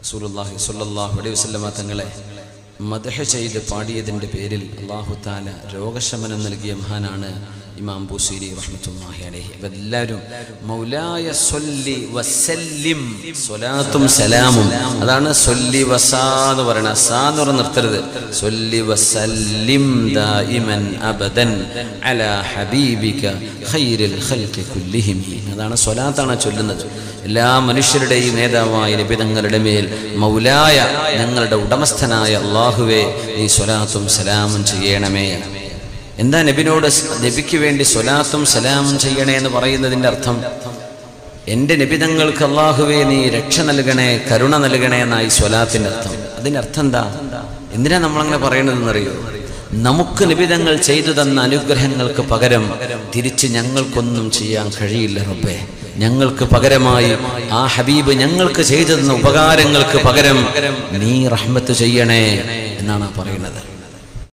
റസൂലുള്ളാഹി സ്വല്ലല്ലാഹു അലൈഹി വസല്ലമ തങ്ങളെ മദഹ ചെയ്ത് പാടിയതിന്റെ പേരിൽ അള്ളാഹു താല രോഗശമനം നൽകിയ മഹാനാണ് ഇമാം പൂസൂരി റഹ്മത്തുള്ളാഹി അലൈഹി. എല്ലാവരും മൗലായ സൊല്ലി വസല്ലിം സ്വലാത്തും സലാമും. അതാണ് സൊല്ലി വസാ എന്ന് പറയുന്നത് സാ എന്ന് പറഞ്ഞ് നിർത്തരുത്. സൊല്ലി വസല്ലിം ദായിമൻ അബദൻ അലാ ഹബീബിക ഖൈരിൽ ഖൽഖി കുല്ലിഹിം. അതാണ് സ്വലാത്താണ് ചൊല്ലുന്നത്. എല്ലാ മനുഷ്യരുടെയും നേതാവായ നിബിതങ്ങളുടെ മേൽ മൗലായ ഞങ്ങളുടെ ഉടമസ്ഥനായ അള്ളാഹുവെ നീ സ്വലാത്തും സലാമും ചെയ്യണമേ. എന്താ നബിനോട് നബിക്ക് വേണ്ടി സ്വലാത്തും സലാമും ചെയ്യണേ എന്ന് പറയുന്നതിന്റെ അർത്ഥം? എന്റെ നിബിതങ്ങൾക്ക് അള്ളാഹുവെ നീ രക്ഷ നൽകണേ കരുണ നൽകണേ എന്നായി സ്വലാത്തിന്റെ അർത്ഥം. അതിന്റെ അർത്ഥം എന്താ? എന്തിനാ നമ്മളങ്ങനെ പറയണതെന്നറിയോ? നമുക്ക് നിബിതങ്ങൾ ചെയ്തു തന്ന അനുഗ്രഹങ്ങൾക്ക് പകരം തിരിച്ച് ഞങ്ങൾക്കൊന്നും ചെയ്യാൻ കഴിയില്ല റബ്ബേ. ഞങ്ങൾക്ക് പകരമായി ആ ഹബീബ് ഞങ്ങൾക്ക് ചെയ്തു തന്ന ഉപകാരങ്ങൾക്ക് പകരം നീ റഹ്മത്ത് ചെയ്യണേ എന്നാണ് പറയുന്നത്.